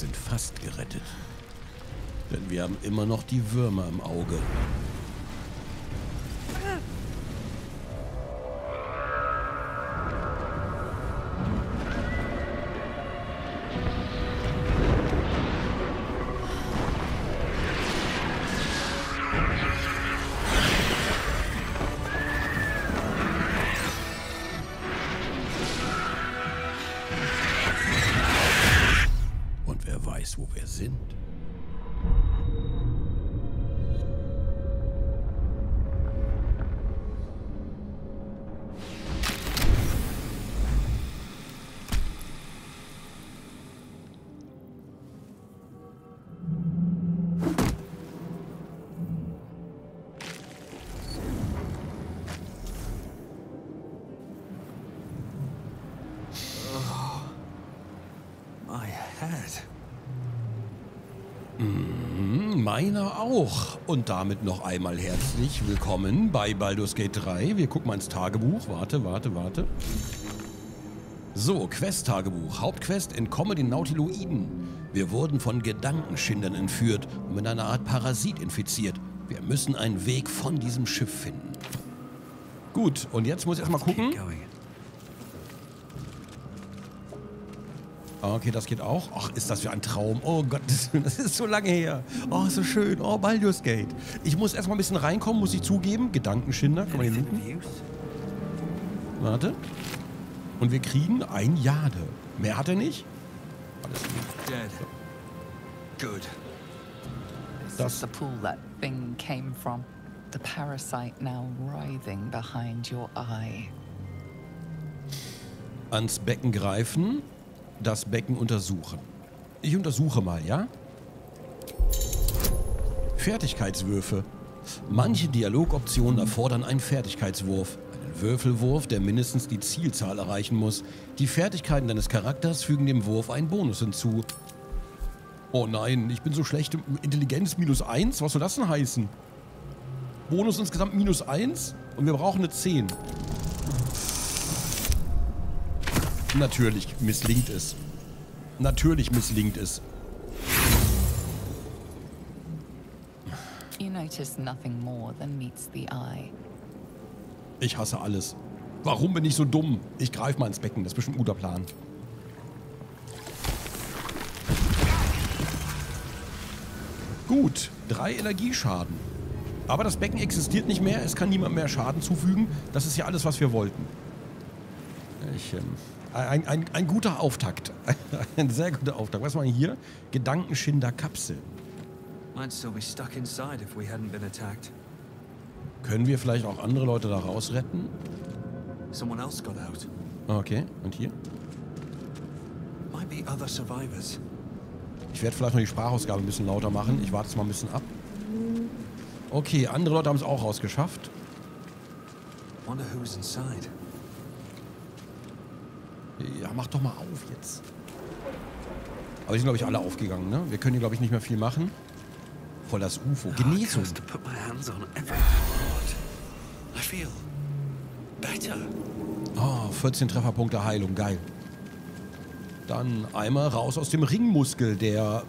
sind fast gerettet. Denn wir haben immer noch die Würmer im Auge. Meiner auch. Und damit noch einmal herzlich willkommen bei Baldur's Gate 3. Wir gucken mal ins Tagebuch. Warte, warte, warte. So, Quest-Tagebuch. Hauptquest, entkomme den Nautiloiden. Wir wurden von Gedankenschindern entführt und mit einer Art Parasit infiziert. Wir müssen einen Weg von diesem Schiff finden. Gut, und jetzt muss ich erstmal gucken. Going. Okay, das geht auch. Ach, ist das für ein Traum. Oh Gott, das ist so lange her. Oh, so schön. Oh, Baldur's Gate. Ich muss erstmal ein bisschen reinkommen, muss ich zugeben. Gedankenschinder. Kann man hier use? Warte. Und wir kriegen ein Jade. Mehr hat er nicht? Alles gut. Good. Das- the pool that thing came from. The parasite now writhing behind your eye. Ans Becken greifen, das Becken untersuchen. Ich untersuche mal, ja? Fertigkeitswürfe. Manche Dialogoptionen erfordern einen Fertigkeitswurf. Einen Würfelwurf, der mindestens die Zielzahl erreichen muss. Die Fertigkeiten deines Charakters fügen dem Wurf einen Bonus hinzu. Oh nein, ich bin so schlecht Intelligenz minus 1. Was soll das denn heißen? Bonus insgesamt minus 1 und wir brauchen eine 10. Natürlich misslingt es. Natürlich misslingt es. Ich hasse alles. Warum bin ich so dumm? Ich greife mal ins Becken. Das ist bestimmt ein guter Plan. Gut, drei Energieschaden. Aber das Becken existiert nicht mehr. Es kann niemand mehr Schaden zufügen. Das ist ja alles, was wir wollten. Ich, ähm, ein, ein, ein guter Auftakt. ein sehr guter Auftakt. Was war hier? Gedankenschinder Kapsel. Might still be stuck inside if we hadn't been attacked. Können wir vielleicht auch andere Leute da rausretten? Someone else got out. Okay, und hier? Might be other survivors. Ich werde vielleicht noch die Sprachausgabe ein bisschen lauter machen. Ich warte es mal ein bisschen ab. Okay, andere Leute haben es auch rausgeschafft. Wonder who's inside. Ja, mach doch mal auf jetzt. Aber die sind, glaube ich, alle aufgegangen, ne? Wir können hier, glaube ich, nicht mehr viel machen. Voll das UFO. Genesung. Oh, 14 Trefferpunkte Heilung. Geil. Dann einmal raus aus dem Ringmuskel. Der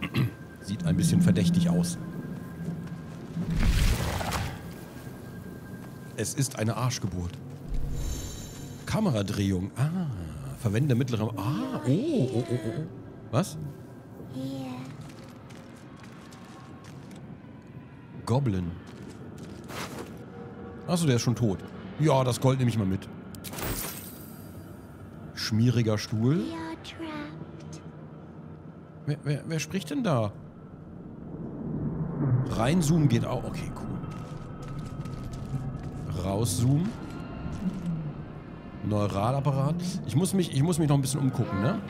sieht ein bisschen verdächtig aus. Es ist eine Arschgeburt. Kameradrehung. Ah, verwende mittlere... Ah, oh, oh, oh, oh. oh. Was? Goblin. Achso, der ist schon tot. Ja, das Gold nehme ich mal mit. Schmieriger Stuhl. Wer, wer, wer spricht denn da? Reinzoomen geht auch. Okay, cool. Rauszoomen. Neuralapparat. Ich muss mich, ich muss mich noch ein bisschen umgucken, ne?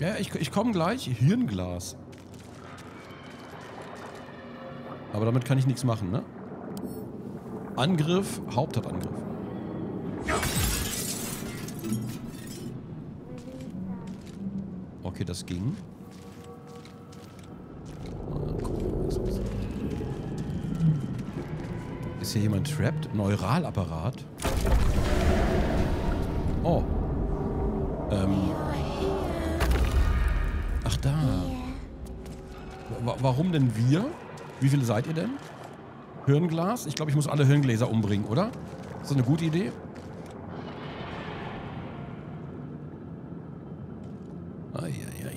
Ja, ich, ich komme gleich. Hirnglas. Aber damit kann ich nichts machen, ne? Angriff, Haupt. Okay, das ging. Ist hier jemand trapped? Neuralapparat? Oh. Ähm. Ach da. Wa- warum denn wir? Wie viele seid ihr denn? Hirnglas? Ich glaube, ich muss alle Hirngläser umbringen, oder? Ist das eine gute Idee? Eieieiei.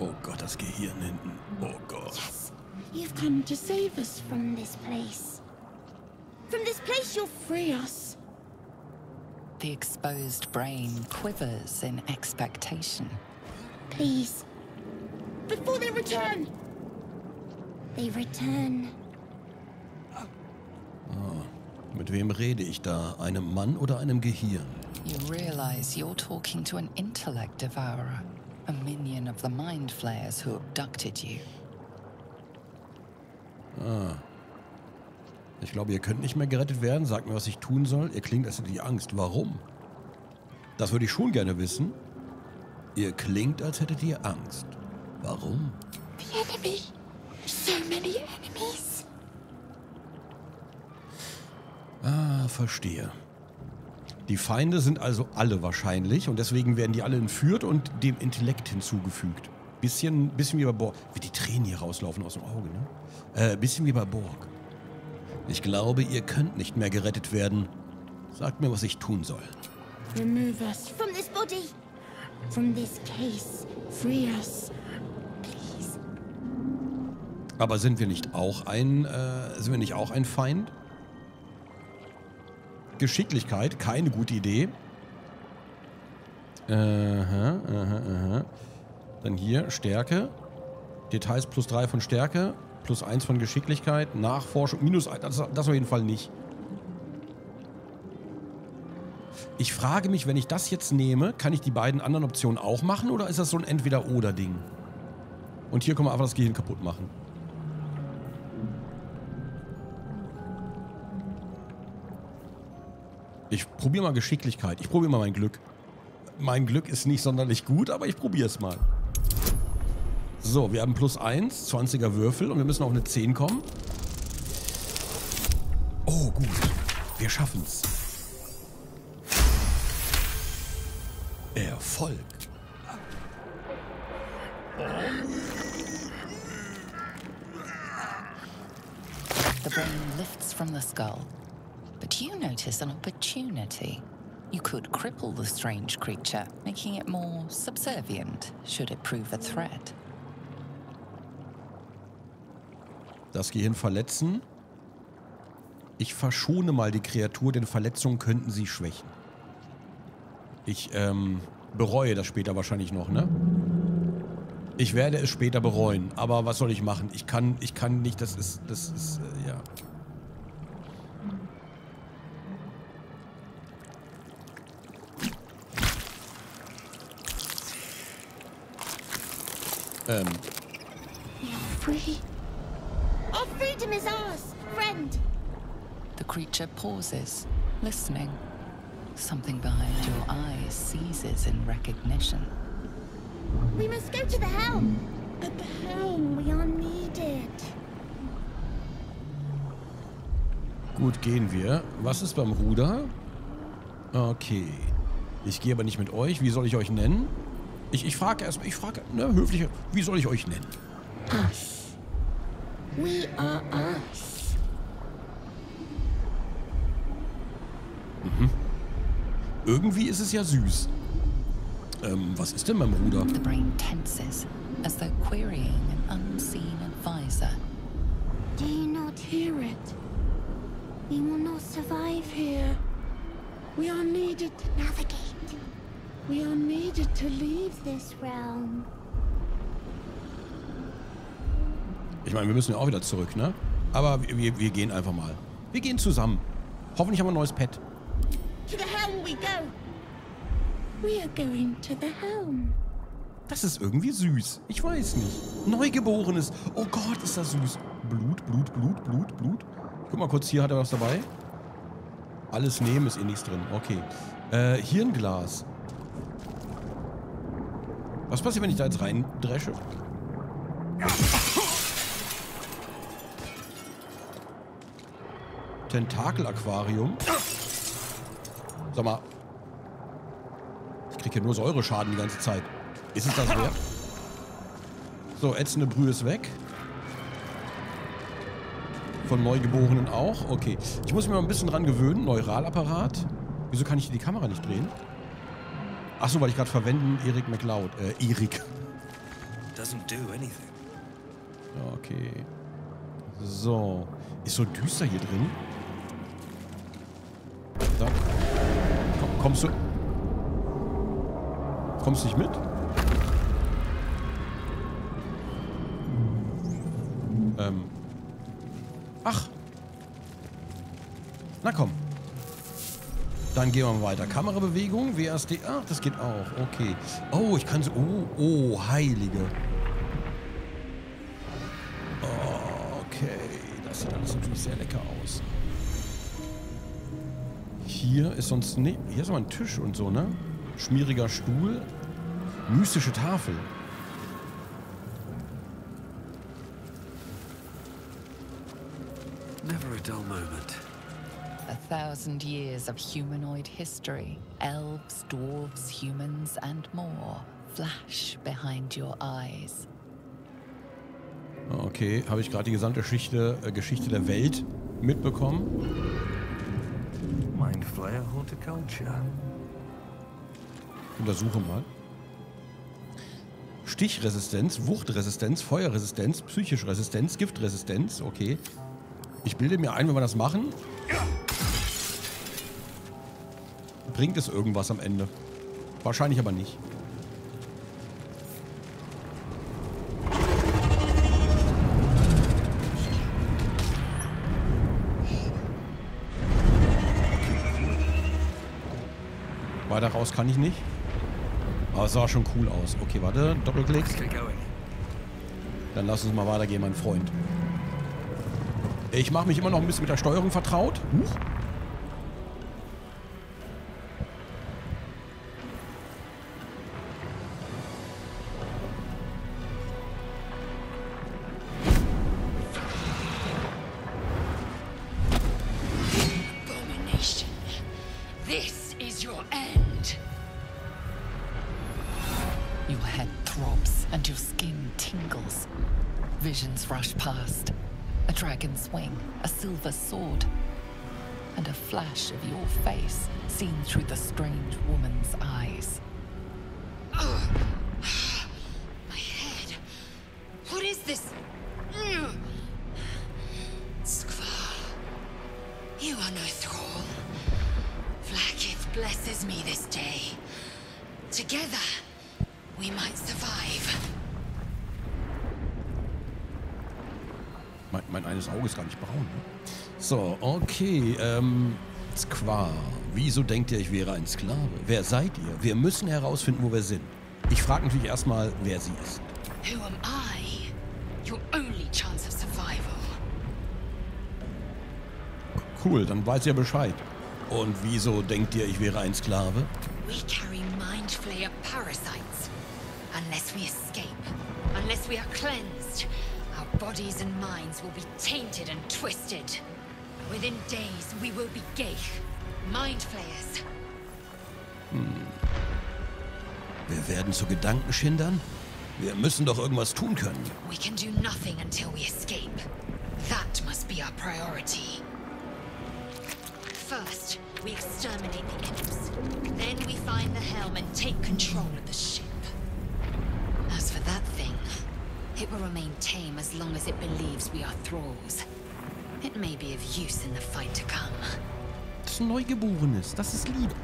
Oh Gott, das Gehirn hinten. Oh Gott. Yes, you've come to save us from this place. From this place, you'll free us. The exposed brain quivers in expectation. Please. Before they return. They return. Mit wem rede ich da? Einem Mann oder einem Gehirn? You realize you're talking to an intellect devourer, a minion of the mind flayers who abducted you. Ich glaube, ihr könnt nicht mehr gerettet werden. Sagt mir, was ich tun soll. Ihr klingt, als hättet ihr Angst. Warum? Das würde ich schon gerne wissen. Ihr klingt, als hättet ihr Angst. Warum? The enemy. So many enemies. Ah, verstehe. Die Feinde sind also alle wahrscheinlich und deswegen werden die alle entführt und dem Intellekt hinzugefügt. Bisschen, bisschen wie bei Borg. Wie die Tränen hier rauslaufen aus dem Auge, ne? Äh, bisschen wie bei Borg. Ich glaube, ihr könnt nicht mehr gerettet werden. Sagt mir, was ich tun soll. Remove us from this body. From this case. Free us. Please. Aber sind wir nicht auch ein, äh, sind wir nicht auch ein Feind? Geschicklichkeit, keine gute Idee. Aha, aha, aha. Dann hier Stärke. Details plus 3 von Stärke, plus 1 von Geschicklichkeit, Nachforschung, minus 1. Das, das auf jeden Fall nicht. Ich frage mich, wenn ich das jetzt nehme, kann ich die beiden anderen Optionen auch machen oder ist das so ein Entweder-Oder-Ding? Und hier können wir einfach das Gehirn kaputt machen. Ich probiere mal Geschicklichkeit. Ich probiere mal mein Glück. Mein Glück ist nicht sonderlich gut, aber ich probiere es mal. So, wir haben plus 1, 20er Würfel und wir müssen auf eine 10 kommen. Oh, gut. Wir schaffen's. Erfolg. The brain lifts from the skull. But you notice an opportunity. You could cripple the strange creature, making it more subservient should it prove a threat. Das Gehirn verletzen. Ich verschone mal die Kreatur, denn Verletzungen könnten sie schwächen. Ich ähm, bereue das später wahrscheinlich noch, ne? Ich werde es später bereuen, aber was soll ich machen? Ich kann, ich kann nicht, das ist, das ist, äh, ja. Ähm, are free. Freedom is ours, friend. The creature pauses, listening. Something behind your eyes seizes in recognition. We must go to the helm. At the helm, we are needed. Gut, gehen wir. Was ist beim Ruder? Okay. Ich gehe aber nicht mit euch. Wie soll ich euch nennen? Ich, ich frage erst, ich frage, ne, höflich, wie soll ich euch nennen? Us. We are us. Irgendwie ist es ja süß. Ähm, was ist denn beim Ruder? The brain tenses, as though querying an unseen advisor. Do you not hear it? We will not survive here. We are needed to navigate. We are needed to leave this realm. Ich meine, wir müssen ja auch wieder zurück, ne? Aber wir, wir, wir gehen einfach mal. Wir gehen zusammen. Hoffentlich haben wir ein neues Pet. To the helm we go. We are going to the helm. Das ist irgendwie süß. Ich weiß nicht. Neugeborenes. Oh Gott, ist das süß. Blut, Blut, Blut, Blut, Blut. Guck mal kurz, hier hat er was dabei. Alles nehmen, ist eh nichts drin. Okay. Äh, Hirnglas. Was passiert, wenn ich da jetzt reindresche? Tentakel-Aquarium. Sag mal. Ich krieg hier nur Säureschaden die ganze Zeit. Ist es das wert? So, ätzende Brühe ist weg. Von Neugeborenen auch. Okay. Ich muss mich mal ein bisschen dran gewöhnen. Neuralapparat. Wieso kann ich die Kamera nicht drehen? Achso, weil ich gerade verwenden Erik McLeod. Äh, Erik. Doesn't do anything. Okay. So. Ist so düster hier drin. Da. Komm, kommst du... Kommst du nicht mit? Ähm. Ach. Na komm. Dann gehen wir mal weiter. Kamerabewegung, WSD. Ach, das geht auch. Okay. Oh, ich kann so... Oh, oh, Heilige. Hier ist sonst... Nee, hier ist aber ein Tisch und so, ne? Schmieriger Stuhl. Mystische Tafel. Never a dull moment. A thousand years of humanoid history. Elves, dwarves, humans, and more flash behind your eyes. Okay, habe ich gerade die gesamte Geschichte, äh, Geschichte der Welt mitbekommen. Mind Flayer Horticulture. Untersuche mal. Stichresistenz, Wuchtresistenz, Feuerresistenz, psychische Resistenz, Giftresistenz. Okay. Ich bilde mir ein, wenn wir das machen, bringt es irgendwas am Ende. Wahrscheinlich aber nicht. Weiter raus kann ich nicht. Aber es sah schon cool aus. Okay, warte. Doppelklick. Dann lass uns mal weitergehen, mein Freund. Ich mache mich immer noch ein bisschen mit der Steuerung vertraut. Huch. Wing, a silver sword, and a flash of your face seen through the strange woman's eyes. So, okay. Ähm, Squar. Wieso denkt ihr, ich wäre ein Sklave? Wer seid ihr? Wir müssen herausfinden, wo wir sind. Ich frage natürlich erstmal, wer sie ist. Who am I? Your only chance of survival. Cool, dann weiß ihr Bescheid. Und wieso denkt ihr, ich wäre ein Sklave? We carry mind flayer parasites. Unless we escape, unless we are cleansed, our bodies and minds will be tainted and twisted. Within days, we will be Geich, mind flayers. Hmm. Wir werden zu Gedankenschindern? Wir müssen doch irgendwas tun können. We can do nothing until we escape. That must be our priority. First, we exterminate the imps. Then we find the helm and take control of the ship. As for that thing, it will remain tame as long as it believes we are thralls. It may be of use in the fight to come. Das ist ein Neugeborenes. Das ist lieb.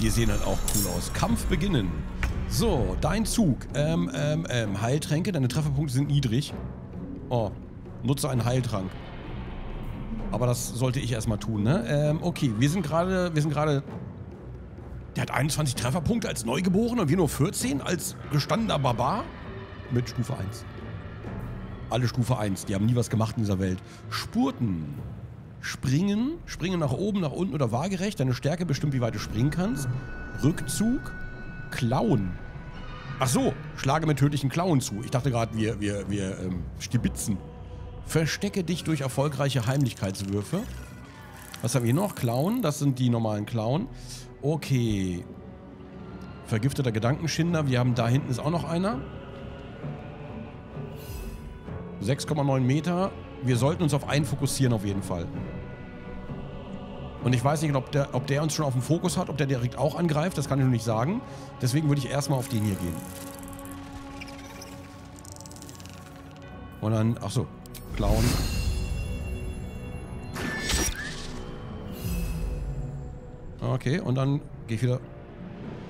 Die sehen halt auch cool aus. Kampf beginnen. So, dein Zug. Ähm, ähm, ähm, Heiltränke. Deine Trefferpunkte sind niedrig. Oh, nutze einen Heiltrank. Aber das sollte ich erstmal tun, ne? Ähm, okay, wir sind gerade, wir sind gerade... Der hat 21 Trefferpunkte als Neugeborener und wir nur 14 als gestandener Barbar. mit Stufe 1. Alle Stufe 1. Die haben nie was gemacht in dieser Welt. Spurten. Springen. Springen nach oben, nach unten oder waagerecht. Deine Stärke bestimmt, wie weit du springen kannst. Rückzug. Klauen. Ach so, schlage mit tödlichen Klauen zu. Ich dachte gerade, wir, wir, wir ähm, stibitzen. Verstecke dich durch erfolgreiche Heimlichkeitswürfe. Was haben wir noch? Klauen. Das sind die normalen Klauen. Okay. Vergifteter Gedankenschinder. Wir haben da hinten ist auch noch einer. 6,9 Meter. Wir sollten uns auf einen fokussieren auf jeden Fall. Und ich weiß nicht, ob der, ob der uns schon auf dem Fokus hat, ob der direkt auch angreift. Das kann ich noch nicht sagen. Deswegen würde ich erstmal auf den hier gehen. Und dann, ach so, klauen. Okay, und dann gehe ich wieder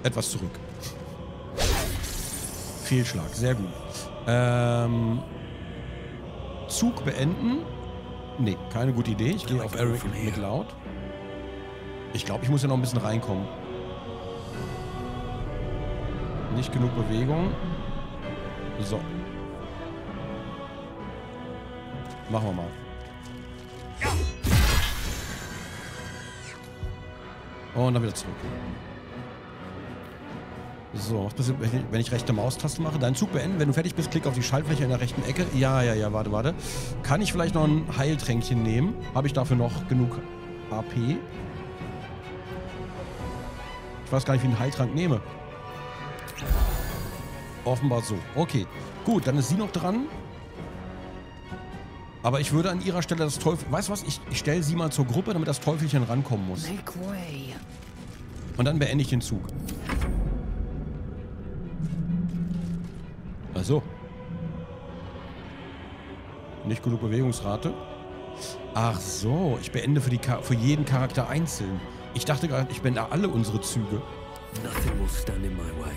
etwas zurück. Fehlschlag, sehr gut. Ähm, Zug beenden. Nee, keine gute Idee. Ich gehe auf Eric McLeod. Ich glaube, ich muss ja noch ein bisschen reinkommen. Nicht genug Bewegung. So. Machen wir mal. Und dann wieder zurück. So, was passiert, wenn ich rechte Maustaste mache? Deinen Zug beenden. Wenn du fertig bist, klick auf die Schaltfläche in der rechten Ecke. Ja, ja, ja, warte, warte. Kann ich vielleicht noch ein Heiltränkchen nehmen? Habe ich dafür noch genug AP? Ich weiß gar nicht, wie ich einen Heiltrank nehme. Offenbar so. Okay. Gut, dann ist sie noch dran. Aber ich würde an ihrer Stelle das Teufel... Weißt du was? Ich, ich stelle sie mal zur Gruppe, damit das Teufelchen rankommen muss. Make way. Und dann beende ich den Zug. Ach so. Nicht genug Bewegungsrate. Ach so, ich beende für, die für jeden Charakter einzeln. Ich dachte gerade, ich beende alle unsere Züge. Nothing will stand in my way.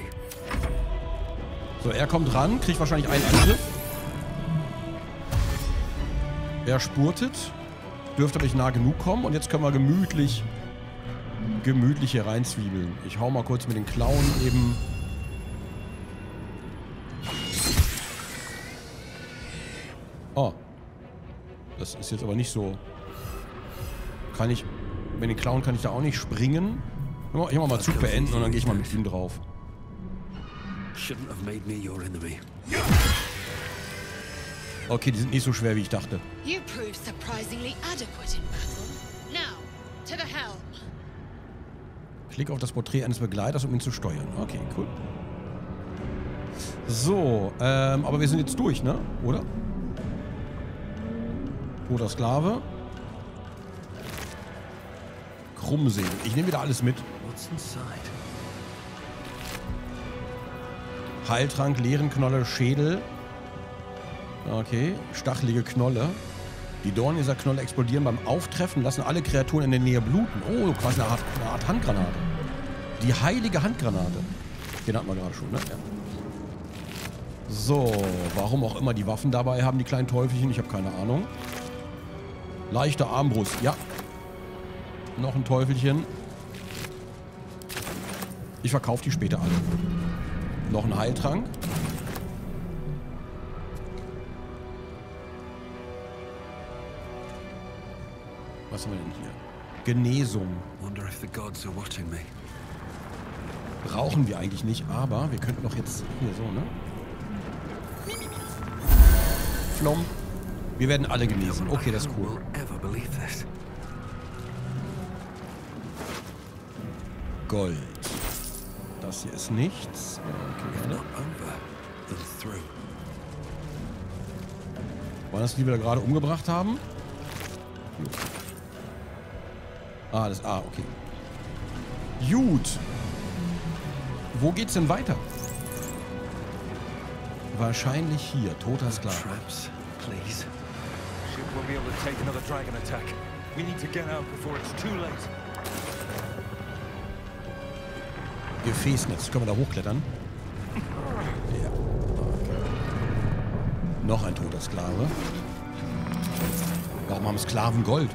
So, er kommt ran, kriegt wahrscheinlich einen Angriff. Er spurtet. Dürfte aber nicht nah genug kommen. Und jetzt können wir gemütlich, gemütlich hier reinzwiebeln. Ich hau mal kurz mit den Klauen eben... Oh. Das ist jetzt aber nicht so... Kann ich... Mit den Klauen kann ich da auch nicht springen. Ich mach mal Zug beenden und dann gehe ich mal mit ihm drauf. Shouldn't have made me your enemy. Okay, die sind nicht so schwer, wie ich dachte. You proved surprisingly adequate in battle. Now, to the helm. Klick auf das Porträt eines Begleiters, um ihn zu steuern. Okay, cool. So, ähm, aber wir sind jetzt durch, ne? Oder? Toter Sklave. Krummsäge. Ich nehme wieder alles mit. Heiltrank, Leerenknolle, Schädel. Okay, stachelige Knolle. Die Dornen dieser Knolle explodieren beim Auftreffen, lassen alle Kreaturen in der Nähe bluten. Oh, quasi eine Art, eine Art Handgranate. Die heilige Handgranate. Den hatten wir gerade schon, ne? Ja. So, warum auch immer die Waffen dabei haben, die kleinen Teufelchen, ich habe keine Ahnung. Leichte Armbrust, ja. Noch ein Teufelchen. Ich verkaufe die später alle. Noch ein Heiltrank. Was haben wir denn hier? Genesung. Wonder if the gods are watching me. Brauchen wir eigentlich nicht, aber wir könnten doch jetzt hier so, ne? Flom. Wir werden alle genesen. Okay, das ist cool. Gold. Das hier ist nichts. Okay, ne? Waren das die, die wir da gerade umgebracht haben? Gut. Ah, das. Ah, okay. Gut. Wo geht's denn weiter? Wahrscheinlich hier. Toter Sklave. Traps, please. Ship won't be able to take another dragon attack. We need to get out before it's too late. Gefäßnetz. Können wir da hochklettern? Ja. Okay. Noch ein toter Sklave. Warum haben Sklaven Gold?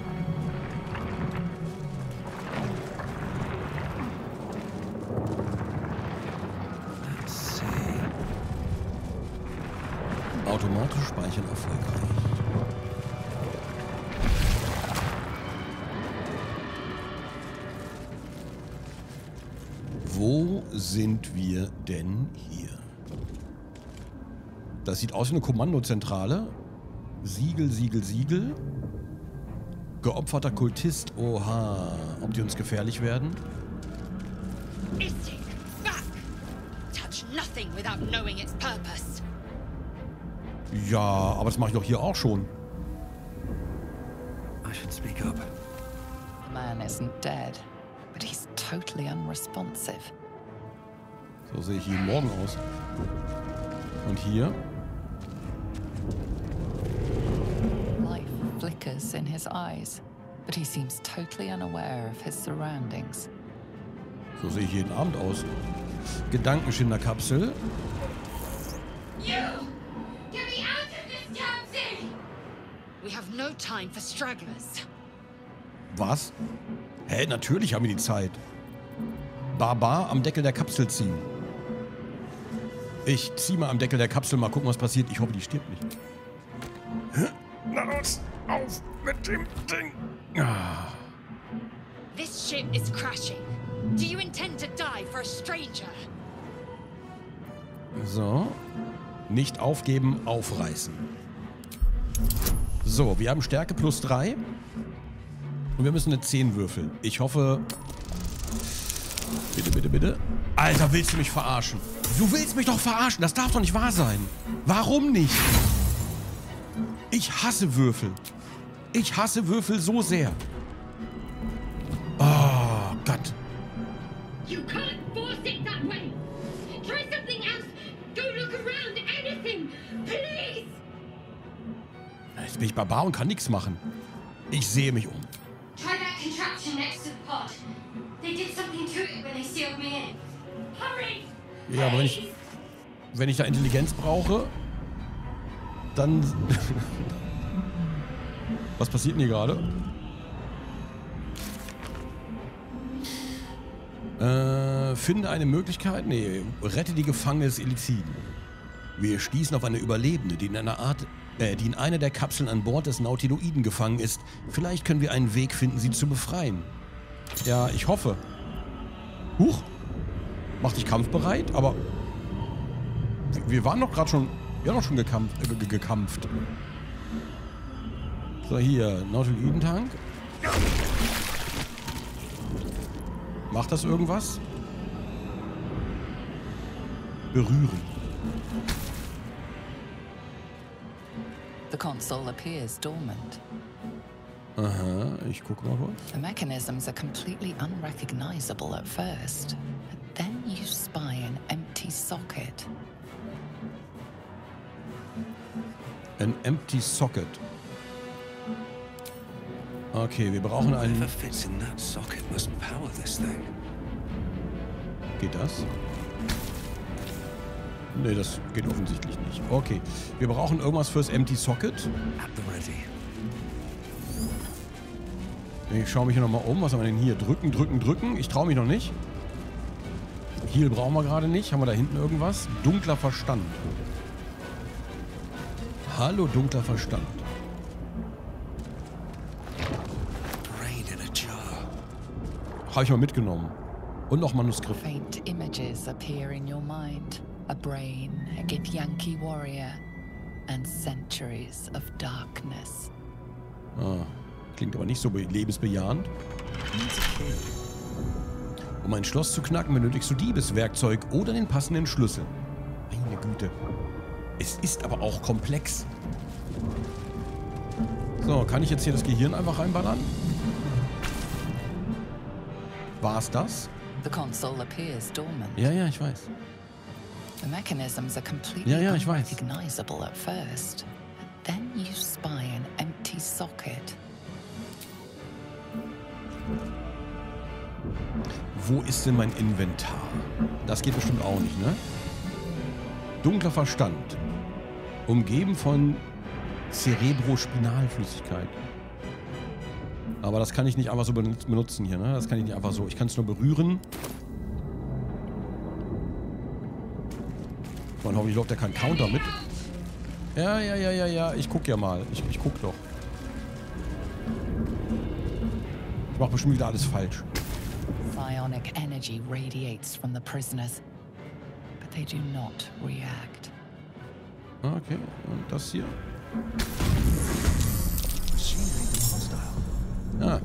Sind wir denn hier? Das sieht aus wie eine Kommandozentrale. Siegel, Siegel, Siegel. Geopferter Kultist. Oha. Ob die uns gefährlich werden? Istik, back! Touch nothing without knowing its purpose. Ja, aber das mache ich doch hier auch schon. I should speak up. The man isn't dead, but he's totally unresponsive. So sehe ich jeden Morgen aus. Und hier? Life flickers in his eyes, but he seems totally unaware of his surroundings. So sehe ich jeden Abend aus. Gedankenschinderkapsel. You! Get me out of this damn thing! We have no time for stragglers. Was? Hä, natürlich haben wir die Zeit. Barbar am Deckel der Kapsel ziehen. Ich zieh mal am Deckel der Kapsel, mal gucken, was passiert. Ich hoffe, die stirbt nicht. Na los, auf mit dem Ding. Ah. This ship is crashing. Do you intend to die for a stranger? So. Nicht aufgeben, aufreißen. So, wir haben Stärke plus 3. Und wir müssen eine 10 würfeln. Ich hoffe... Bitte, bitte, bitte. Alter, willst du mich verarschen? Du willst mich doch verarschen. Das darf doch nicht wahr sein. Warum nicht? Ich hasse Würfel. Ich hasse Würfel so sehr. Oh Gott. You can't force it that way! Try something else! Go look around! Anything! Please! Jetzt bin ich Barbar und kann nichts machen. Ich sehe mich um. Ja, aber wenn ich, wenn ich da Intelligenz brauche, dann... Was passiert denn hier gerade? Äh, finde eine Möglichkeit. Nee, rette die Gefangene des Eliziden. Wir stießen auf eine Überlebende, die in einer Art, äh, die in einer der Kapseln an Bord des Nautiloiden gefangen ist. Vielleicht können wir einen Weg finden, sie zu befreien. Ja, ich hoffe. Huch! Mach dich kampfbereit, aber wir- waren doch gerade schon, wir haben doch schon gekampft, äh, ge- gekampft. So, hier, Nautiloidentank. Macht das irgendwas? Berühren. The console appears dormant. Aha, ich gucke mal kurz. The mechanisms are completely unrecognizable at first, but then you spy an empty socket. An empty socket. Okay, wir brauchen einen... Whatever fits in that socket must power this thing. Geht das? Nee, das geht offensichtlich nicht. Okay, wir brauchen irgendwas fürs Empty Socket. At the ready. Ich schaue mich hier nochmal um. Was haben wir denn hier? Drücken, drücken, drücken. Ich traue mich noch nicht. Heal brauchen wir gerade nicht. Haben wir da hinten irgendwas? Dunkler Verstand. Hallo, dunkler Verstand. Habe ich mal mitgenommen. Und noch Manuskript. Faint images appear in your mind a brain, a Githyanki warrior, and centuries of darkness. Ah, klingt aber nicht so be- lebensbejahend. Um ein Schloss zu knacken, benötigst du Diebeswerkzeug oder den passenden Schlüssel. Meine Güte. Es ist aber auch komplex. So, kann ich jetzt hier das Gehirn einfach reinballern? War's das? The console appears dormant. Ja, ja, ich weiß. The mechanisms are completely Ja, ja, ich weiß. Wo ist denn mein Inventar? Das geht bestimmt auch nicht, ne? Dunkler Verstand. Umgeben von Cerebrospinalflüssigkeit. Aber das kann ich nicht einfach so benut- benutzen hier, ne? Das kann ich nicht einfach so. Ich kann es nur berühren. Man hoffentlich läuft da kein Counter mit. Ja, ja, ja, ja, ja. Ich guck ja mal. Ich, ich guck doch. Ich mach bestimmt wieder alles falsch. Psionic energy radiates from the prisoners, but they do not react. Ah, Okay, und das hier? Ja.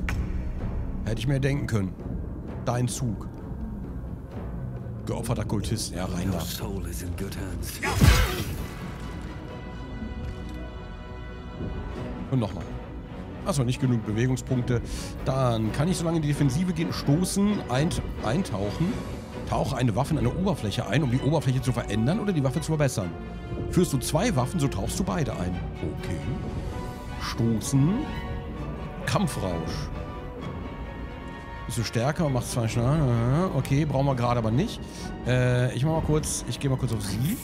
Hätte ich mir denken können. Dein Zug. Geopferter Kultist. Ja, rein da. Und nochmal. Achso, nicht genug Bewegungspunkte. Dann kann ich so lange in die Defensive gehen, stoßen, eint eintauchen. Tauche eine Waffe in eine Oberfläche ein, um die Oberfläche zu verändern oder die Waffe zu verbessern. Führst du zwei Waffen, so tauchst du beide ein. Okay. Stoßen. Kampfrausch. Bist du stärker und machst zwei schneller. Okay, brauchen wir gerade aber nicht. Äh, ich mach mal kurz, ich gehe mal kurz auf sie.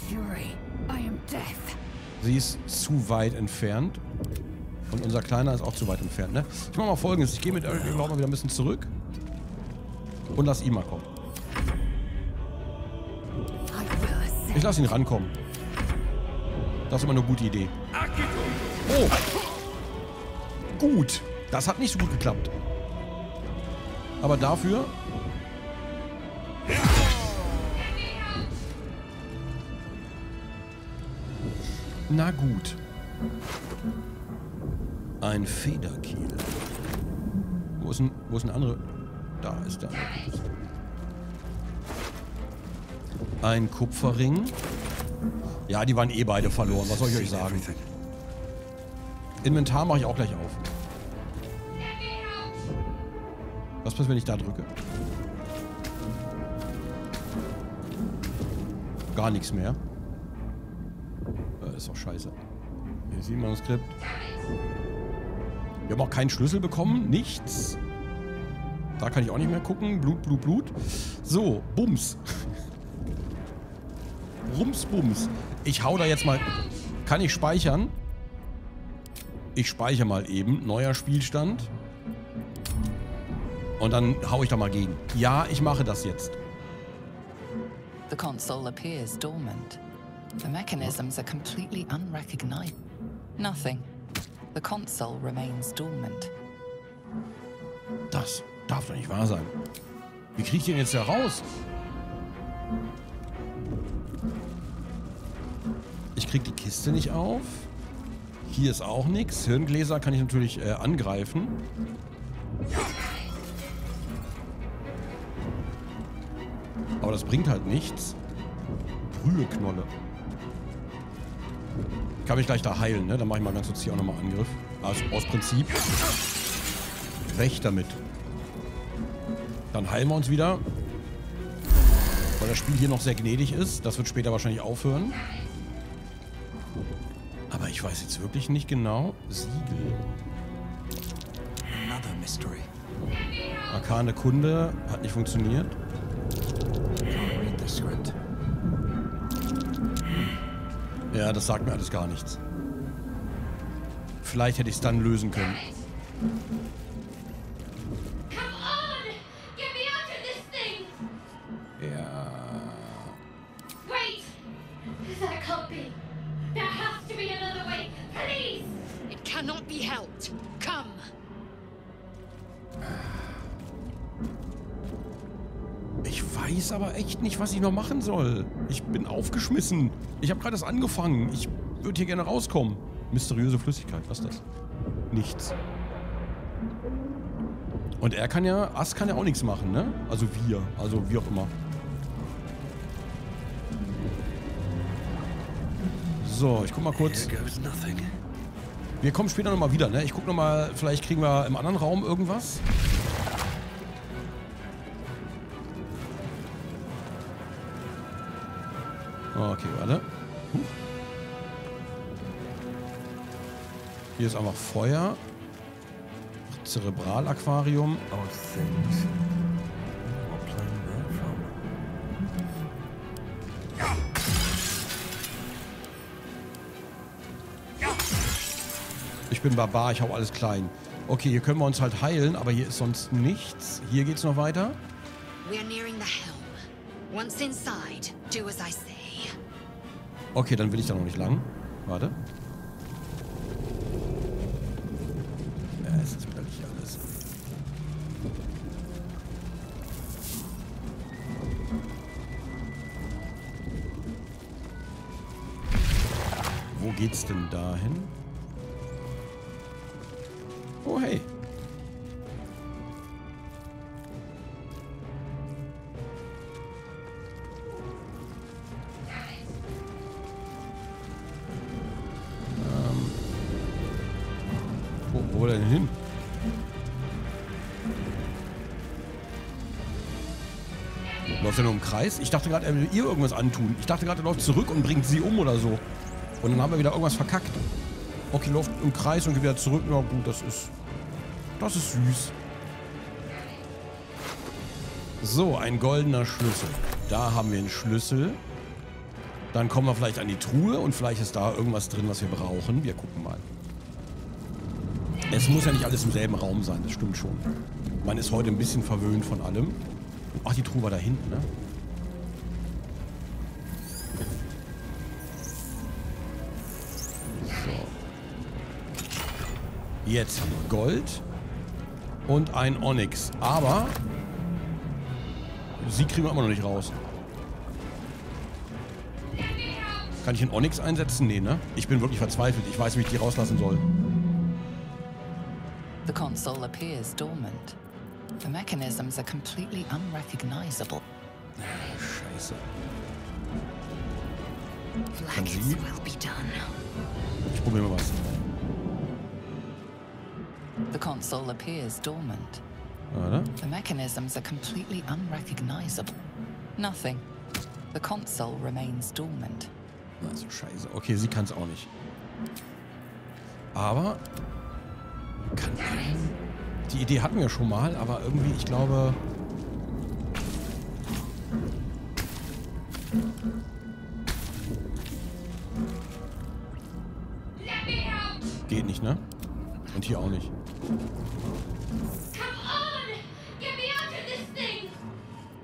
Sie ist zu weit entfernt. Und unser Kleiner ist auch zu weit entfernt, ne? Ich mach mal folgendes. Ich gehe mit Eric mal wieder ein bisschen zurück. Und lass ihn mal kommen. Ich lass ihn rankommen. Das ist immer eine gute Idee. Oh! Gut. Das hat nicht so gut geklappt. Aber dafür... Na gut. Ein Federkiel. Wo ist ein, wo ist ein andere? Da ist der. Ein Kupferring. Ja, die waren eh beide verloren. Was soll ich euch sagen? Inventar mache ich auch gleich auf. Was passiert, wenn ich da drücke? Gar nichts mehr. Äh, ist doch scheiße. Hier ist ein Manuskript. Wir haben auch keinen Schlüssel bekommen. Nichts. Da kann ich auch nicht mehr gucken. Blut, Blut, Blut. So, Bums. Rums, Bums. Ich hau da jetzt mal... Kann ich speichern? Ich speichere mal eben. Neuer Spielstand. Und dann hau ich da mal gegen. Ja, ich mache das jetzt. The console appears dormant. The mechanisms are completely unrecognized. Nothing. The console remains dormant. Das darf doch nicht wahr sein. Wie kriege ich den jetzt da raus? Ich krieg die Kiste nicht auf. Hier ist auch nichts. Hirngläser kann ich natürlich äh, angreifen. Aber das bringt halt nichts. Brüheknolle. Ich kann mich gleich da heilen, ne? Dann mache ich mal ganz kurz hier auch nochmal Angriff. Also aus Prinzip. Recht damit. Dann heilen wir uns wieder. Weil das Spiel hier noch sehr gnädig ist. Das wird später wahrscheinlich aufhören. Aber ich weiß jetzt wirklich nicht genau. Siegel. Another mystery. Arkane Kunde. Hat nicht funktioniert. Ja, das sagt mir alles gar nichts. Vielleicht hätte ich es dann lösen können. Noch machen soll. Ich bin aufgeschmissen. Ich habe gerade erst angefangen. Ich würde hier gerne rauskommen. Mysteriöse Flüssigkeit, was ist das? Nichts. Und er kann ja, Ass kann ja auch nichts machen, ne? Also wir, also wie auch immer. So, ich guck mal kurz. Wir kommen später nochmal wieder, ne? Ich guck nochmal, vielleicht kriegen wir im anderen Raum irgendwas. Okay, warte. Hier ist einfach Feuer. Zerebralaquarium. Ich bin Barbar, ich hau alles klein. Okay, hier können wir uns halt heilen, aber hier ist sonst nichts. Hier geht's noch weiter. We're nearing the helm. Once inside, do as I say. Okay, dann will ich da noch nicht lang. Warte. Ja, es ist wirklich alles. Wo geht's denn dahin? Wo, denn hin? Läuft er nur im Kreis? Ich dachte gerade, er will ihr irgendwas antun. Ich dachte gerade, er läuft zurück und bringt sie um oder so. Und dann haben wir wieder irgendwas verkackt. Okay, läuft im Kreis und geht wieder zurück. Ja gut, das ist... Das ist süß. So, ein goldener Schlüssel. Da haben wir einen Schlüssel. Dann kommen wir vielleicht an die Truhe und vielleicht ist da irgendwas drin, was wir brauchen. Wir gucken. Es muss ja nicht alles im selben Raum sein, das stimmt schon. Man ist heute ein bisschen verwöhnt von allem. Ach, die Truhe war da hinten, ne? So. Jetzt haben wir Gold und ein Onyx. Aber sie kriegen wir immer noch nicht raus. Kann ich einen Onyx einsetzen? Nee, ne? Ich bin wirklich verzweifelt. Ich weiß, wie ich die rauslassen soll. The console appears dormant. The mechanisms are completely unrecognizable. Scheiße. Black's sie? will be done. Ich probiere mal was. The console appears dormant. Warte. The mechanisms are completely unrecognizable. Nothing. The console remains dormant. Also scheiße. Okay, sie kann es auch nicht. Aber... Kann die Idee hatten wir schon mal, aber irgendwie, ich glaube... Geht nicht, ne? Und hier auch nicht.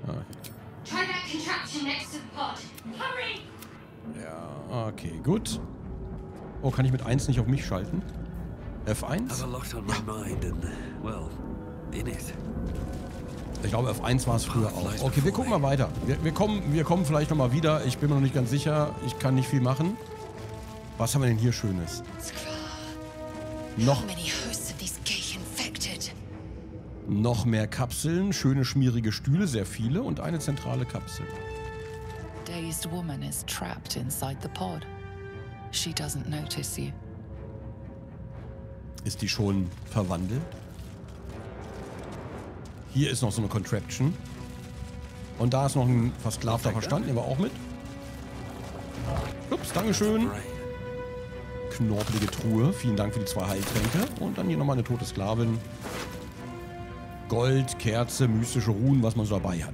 Ah! Ja, okay, gut. Oh, kann ich mit 1 nicht auf mich schalten? Have F1? a lot on my mind and, well, in it. Ich glaube, F1 war es früher auch. Okay, wir gucken mal weiter. Wir, wir, kommen, wir kommen vielleicht nochmal wieder. Ich bin mir noch nicht ganz sicher. Ich kann nicht viel machen. Was haben wir denn hier Schönes? Noch, noch mehr Kapseln, schöne schmierige Stühle, sehr viele und eine zentrale Kapsel. Dazed woman is trapped inside the pod. She doesn't notice you. Ist die schon verwandelt? Hier ist noch so eine Contraption. Und da ist noch ein versklavter Verstand. Nehmen wir auch mit. Ups, Dankeschön. Knorpelige Truhe. Vielen Dank für die zwei Heiltränke. Und dann hier nochmal eine tote Sklavin. Gold, Kerze, mystische Runen, was man so dabei hat.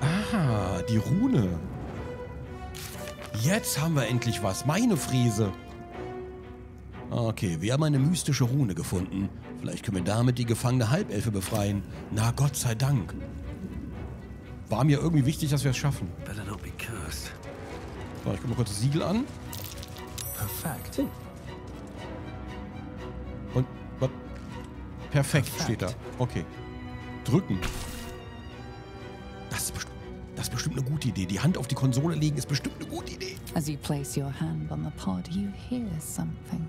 Ah, die Rune. Jetzt haben wir endlich was. Meine Fräse. Okay, wir haben eine mystische Rune gefunden. Vielleicht können wir damit die gefangene Halbelfe befreien. Na, Gott sei Dank. War mir irgendwie wichtig, dass wir es schaffen. Better not be cursed. So, ich gucke mal kurz das Siegel an. Perfect. Und was? Perfekt, steht da. Okay. Drücken. Bestimmt eine gute Idee. Die Hand auf die Konsole legen ist bestimmt eine gute Idee. As you place your hand on the pod, you hear something.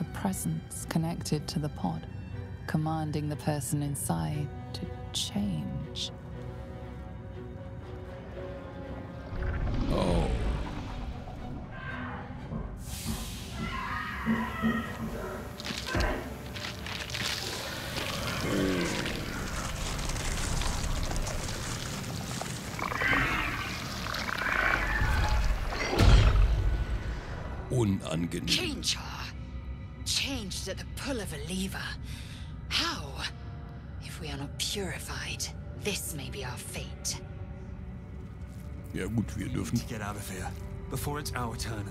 A presence connected to the pod, commanding the person inside to change. Unangenehm. Change her. Changed at the pull of a lever. How? If we are not purified, this may be our fate. Ja gut, wir dürfen, To get out of here before it's our turn.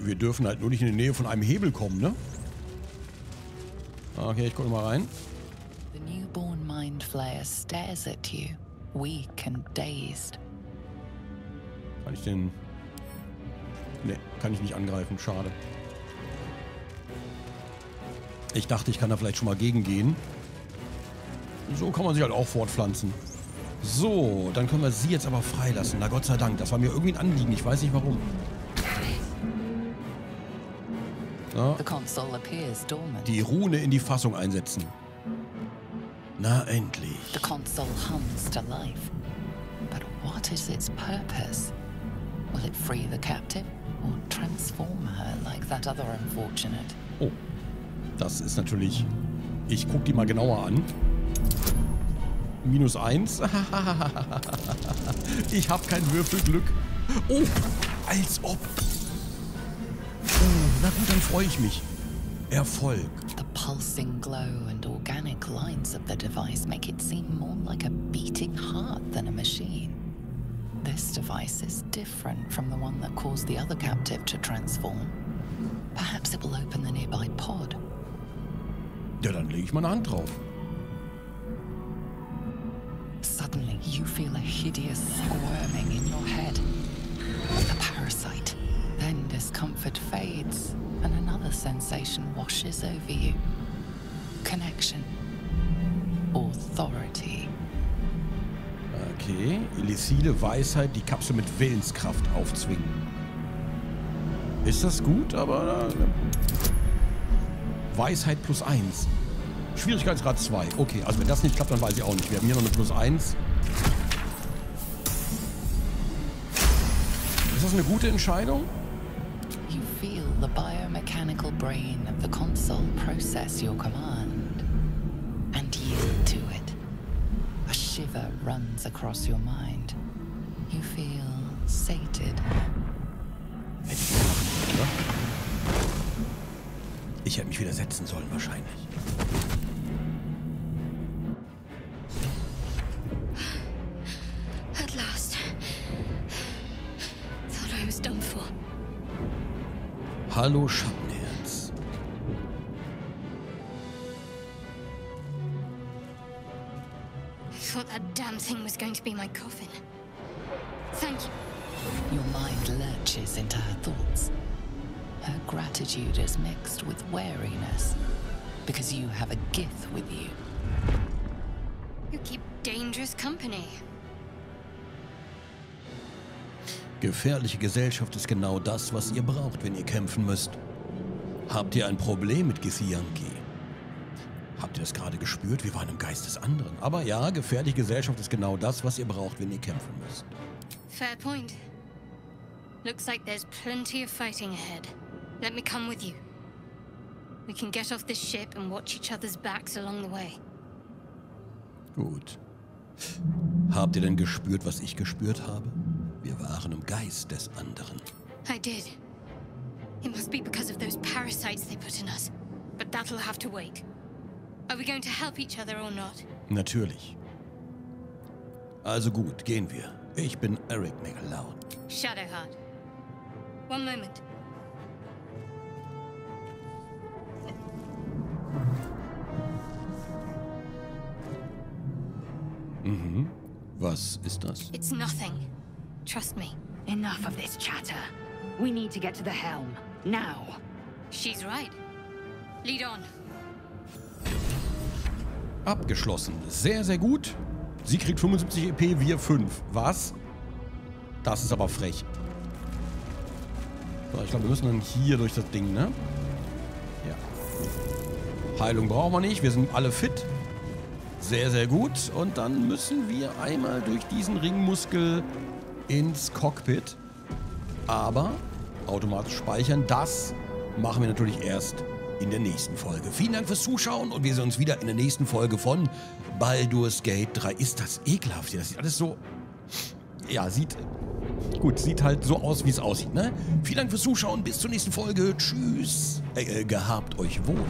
wir dürfen halt nur nicht in die Nähe von einem Hebel kommen, ne? Okay, ich gucke mal rein. The newborn mind flayer stares at you, weak and dazed. Kann ich den... Ne, kann ich nicht angreifen. Schade. Ich dachte, ich kann da vielleicht schon mal gegengehen. So kann man sich halt auch fortpflanzen. So, dann können wir sie jetzt aber freilassen. Na Gott sei Dank, das war mir irgendwie ein Anliegen. Ich weiß nicht warum. Ja, die Rune in die Fassung einsetzen. Na endlich. The console hums to life. But what is its purpose? Will it free the captive or transform her like that other unfortunate? Oh, das ist natürlich... Ich guck die mal genauer an. Minus eins. ich hab kein Würfelglück. Oh, als ob. Oh, na gut, dann freue ich mich. Erfolg. The pulsing glow and organic lines of the device make it seem more like a beating heart than a machine. This device is different from the one that caused the other captive to transform. Perhaps it will open the nearby pod. Ja, dann lege ich meine Hand drauf. Suddenly, you feel a hideous squirming in your head. A parasite. Then discomfort fades, and another sensation washes over you. Connection. Authority. Okay, Eliside Weisheit, die Kapsel mit Willenskraft aufzwingen. Ist das gut, aber... äh, Weisheit plus 1. Schwierigkeitsgrad 2. Okay, also wenn das nicht klappt, dann weiß ich auch nicht. Wir haben hier noch eine plus 1. Ist das eine gute Entscheidung? You feel the biomechanical brain of the console process your command runs across your mind. You feel sated. Ich hätte mich widersetzen sollen, wahrscheinlich. At last. Thought I was done for. Hallo Schattenherz. Lurches into her thoughts. Her gratitude is mixed with wariness because you have a Gith with you. You keep dangerous company. Gefährliche Gesellschaft ist genau das, was ihr braucht, wenn ihr kämpfen müsst. Habt ihr ein Problem mit Githyanki? Habt ihr das gerade gespürt? Wir waren im Geist des anderen. Aber ja, gefährliche Gesellschaft ist genau das, was ihr braucht, wenn ihr kämpfen müsst. Fair point. Looks like there's plenty of fighting ahead. Let me come with you. We can get off this ship and watch each other's backs along the way. Gut. Habt ihr denn gespürt, was ich gespürt habe? Wir waren im Geist des anderen. I did. It must be because of those parasites they put in us. But that'll have to wait. Are we going to help each other or not? Natürlich. Also gut, gehen wir. Ich bin Eric McLeod. Shadowheart. One moment. Was ist das? It's nothing. Trust me. Enough of this chatter. We need to get to the helm. Now. She's right. Lead on. Abgeschlossen. Sehr, sehr gut. Sie kriegt 75 EP, wir 5. Was? Das ist aber frech. So, ich glaube, wir müssen dann hier durch das Ding, ne? Ja. Heilung brauchen wir nicht. Wir sind alle fit. Sehr, sehr gut. Und dann müssen wir einmal durch diesen Ringmuskel ins Cockpit. Aber automatisch speichern, das machen wir natürlich erst in der nächsten Folge. Vielen Dank fürs Zuschauen und wir sehen uns wieder in der nächsten Folge von Baldur's Gate 3. Ist das ekelhaft hier? Das sieht alles so... Ja, sieht... Gut, sieht halt so aus, wie es aussieht, ne? Vielen Dank fürs Zuschauen. Bis zur nächsten Folge. Tschüss. Äh, äh, gehabt euch wohl.